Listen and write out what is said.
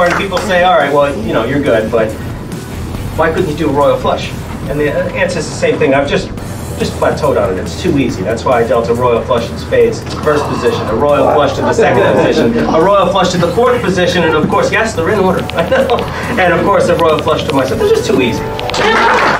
door and people say, all right, well, you know, you're good, but why couldn't you do a royal flush? And the uh, answer is the same thing. I've just just plateaued on it. It's too easy. That's why I dealt a royal flush in spades, first position, a royal flush to the second position, a royal flush to the fourth position, and of course, yes, they're in order. I know. And of course, a royal flush to myself. It's just too easy.